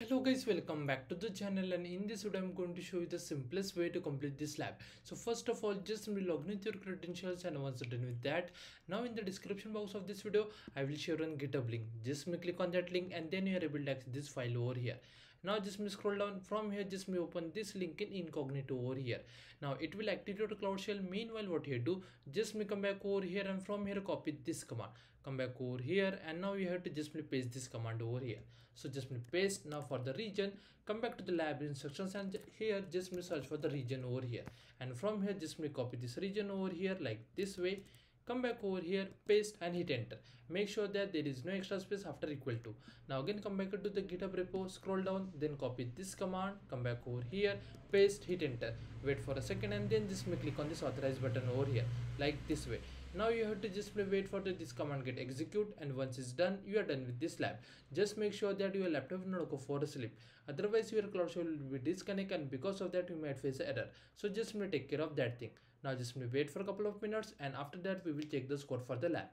Hello guys, welcome back to the channel and in this video I'm going to show you the simplest way to complete this lab. So first of all just simply log in with your credentials and once you're done with that, now in the description box of this video I will share one github link. Just click on that link and then you are able to access this file over here now just me scroll down. From here just me open this link in incognito over here. Now it will activate cloud shell. Meanwhile what you do just me come back over here and from here copy this command. Come back over here and now you have to just me paste this command over here. So just me paste. Now for the region come back to the lab instructions and here just me search for the region over here. And from here just me copy this region over here like this way come back over here paste and hit enter. Make sure that there is no extra space after equal to. Now again come back to the github repo scroll down then copy this command come back over here paste hit enter. Wait for a second and then just click on this authorize button over here like this way now you have to just wait for the, this command get execute and once it's done you are done with this lab. Just make sure that your laptop will not go for a sleep. Otherwise your cloud will be disconnected and because of that you might face an error. So just take care of that thing. Now just wait for a couple of minutes and after that we will check the score for the lab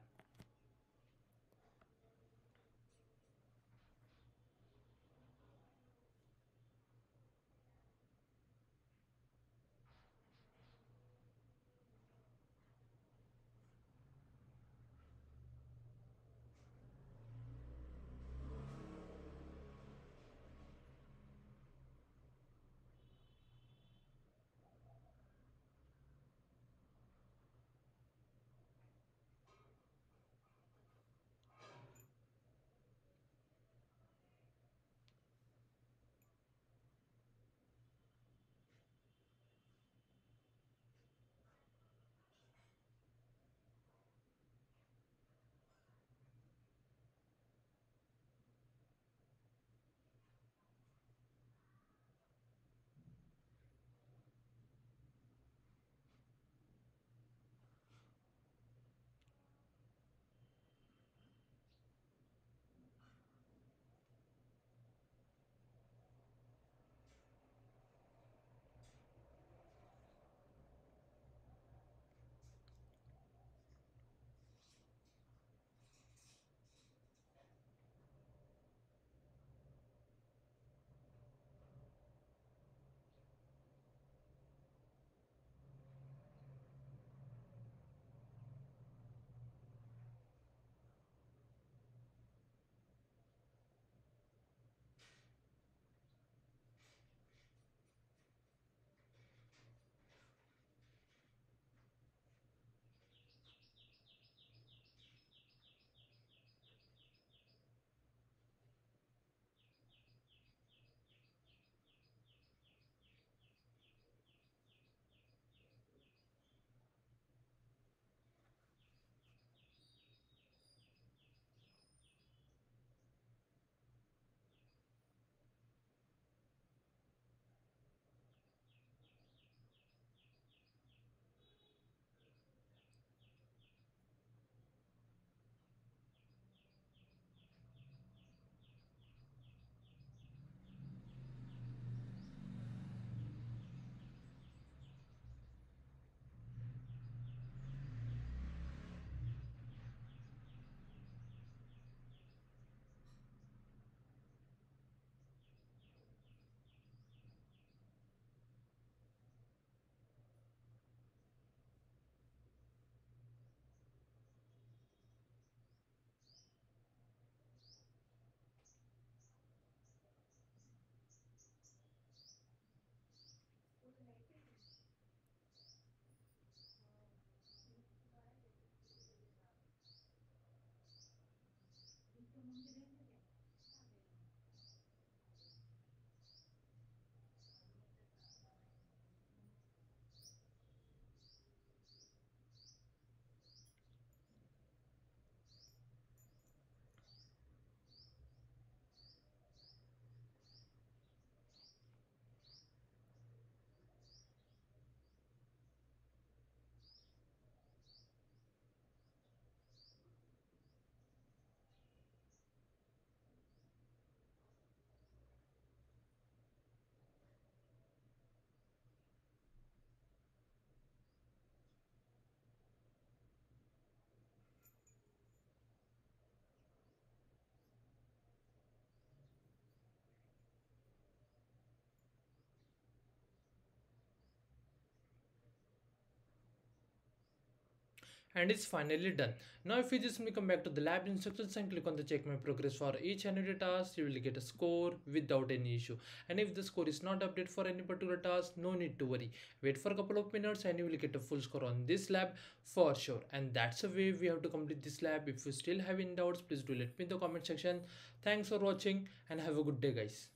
and it's finally done. Now if you just come back to the lab instructions and click on the check my progress for each and every task you will get a score without any issue. And if the score is not updated for any particular task no need to worry. Wait for a couple of minutes and you will get a full score on this lab for sure. And that's the way we have to complete this lab. If you still have any doubts please do let me in the comment section. Thanks for watching and have a good day guys